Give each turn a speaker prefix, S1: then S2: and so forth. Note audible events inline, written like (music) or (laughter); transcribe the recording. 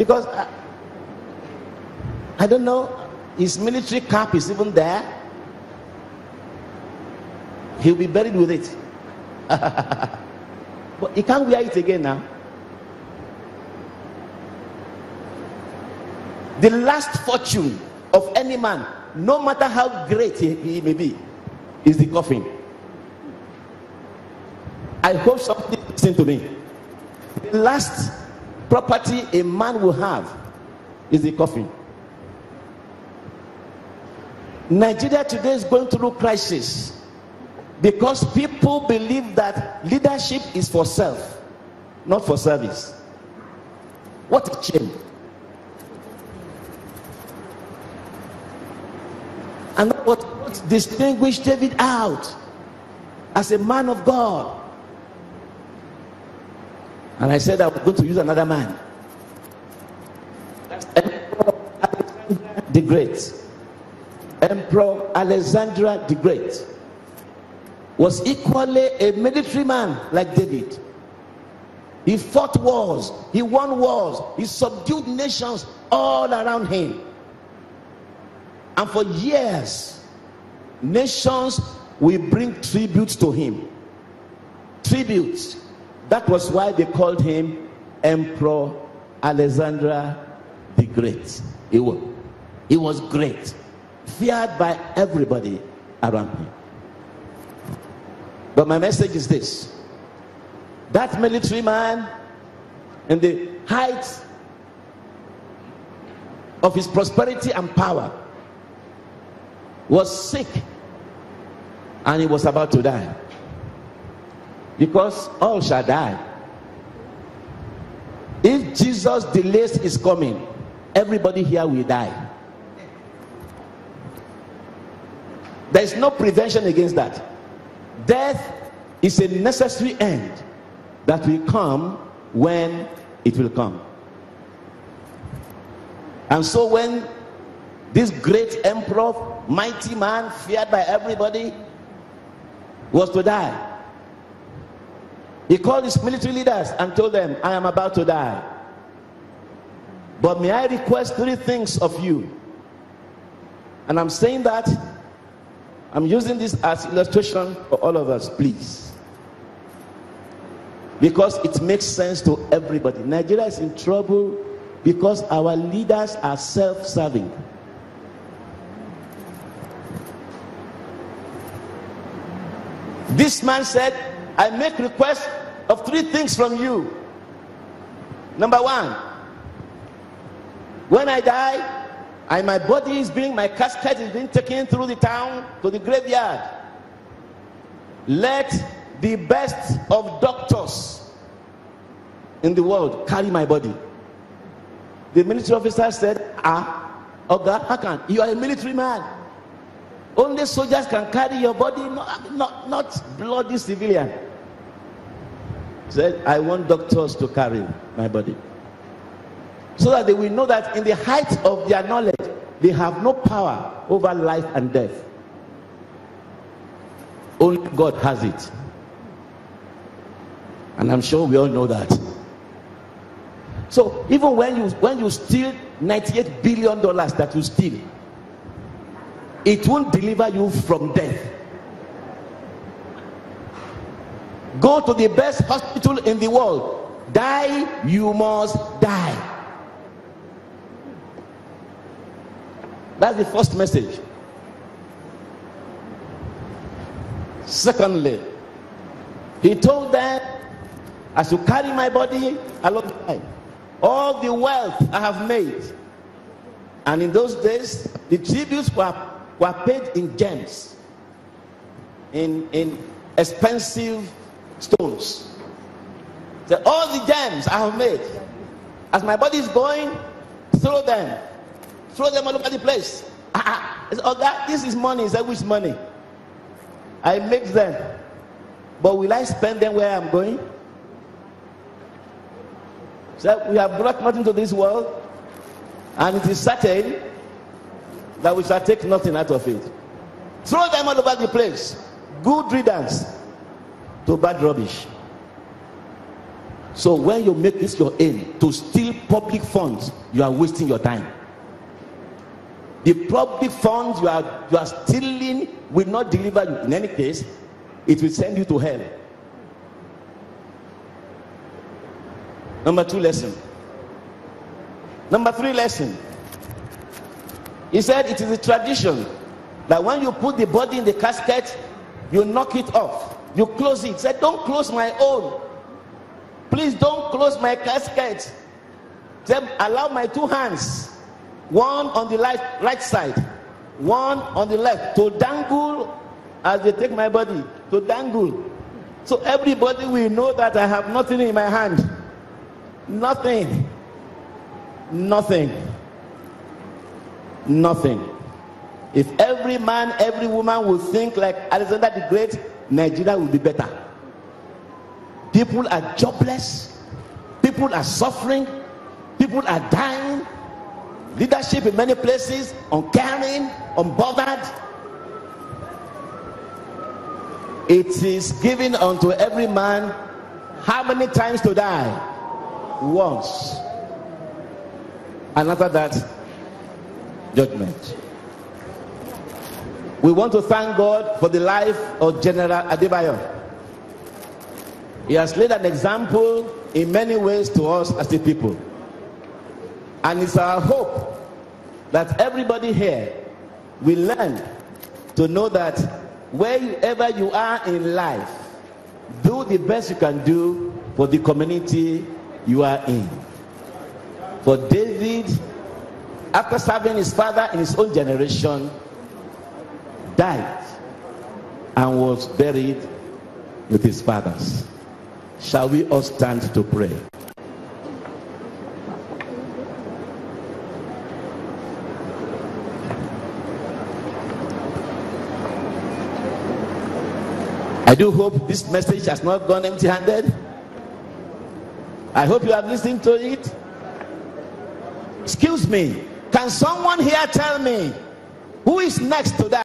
S1: Because I, I don't know, his military cap is even there. He'll be buried with it. (laughs) but he can't wear it again now. The last fortune of any man, no matter how great he, he may be, is the coffin. I hope somebody listen to me. The last property a man will have is the coffin. Nigeria today is going through crisis because people believe that leadership is for self, not for service. What a shame. And what, what distinguished David out as a man of God. And I said I was going to use another man. the Great. Emperor Alexander the Great was equally a military man like David. He fought wars, he won wars, he subdued nations all around him. And for years, nations will bring tributes to him. Tributes. That was why they called him Emperor Alexander the Great. He was, he was great, feared by everybody around him. But my message is this that military man, in the height of his prosperity and power, was sick and he was about to die because all shall die. If jesus delays his coming everybody here will die. There is no prevention against that. Death is a necessary end that will come when it will come. And so when this great emperor, mighty man, feared by everybody, was to die. He called his military leaders and told them, I am about to die. But may I request three things of you? And I'm saying that, I'm using this as illustration for all of us, please. Because it makes sense to everybody. Nigeria is in trouble because our leaders are self serving. This man said, I make request of three things from you. Number one, when I die, and my body is being, my casket is being taken through the town to the graveyard. Let the best of doctors in the world carry my body. The military officer said, Ah, Oga, how can you are a military man? Only soldiers can carry your body, not, not, not bloody civilian. Said, I want doctors to carry my body. So that they will know that in the height of their knowledge, they have no power over life and death. Only God has it. And I'm sure we all know that. So even when you when you steal 98 billion dollars that you steal, it won't deliver you from death. Go to the best hospital in the world. Die, you must die. That's the first message. Secondly, he told them, as you carry my body the line, all the wealth I have made. And in those days, the tributes were were paid in gems, in, in expensive stones. So all the gems I have made, as my body is going, throw them, throw them all over the place. Ah, ah. oh, that, this is money. Is that which money? I make them, but will I spend them where I'm going? So we have brought nothing to this world, and it is certain that we shall take nothing out of it. Throw them all over the place. Good riddance to bad rubbish. So when you make this your aim to steal public funds, you are wasting your time. The public funds you are you are stealing will not deliver you. In any case, it will send you to hell. Number two lesson. Number three lesson. He said it is a tradition that when you put the body in the casket, you knock it off. You close it. Said, Don't close my own. Please don't close my casket. He said, Allow my two hands, one on the right, right side, one on the left, to dangle as they take my body, to dangle. So everybody will know that I have nothing in my hand. Nothing. Nothing. Nothing. If every man, every woman would think like Alexander the Great, Nigeria will be better. People are jobless. People are suffering. People are dying. Leadership in many places uncaring, unbothered. It is given unto every man how many times to die? Once. And after that, judgment. We want to thank God for the life of General Adebayo. He has laid an example in many ways to us as a people. And it's our hope that everybody here will learn to know that wherever you are in life, do the best you can do for the community you are in. For David, after serving his father in his own generation, died and was buried with his fathers. Shall we all stand to pray? I do hope this message has not gone empty handed. I hope you have listened to it. Excuse me, can someone here tell me who is next to that?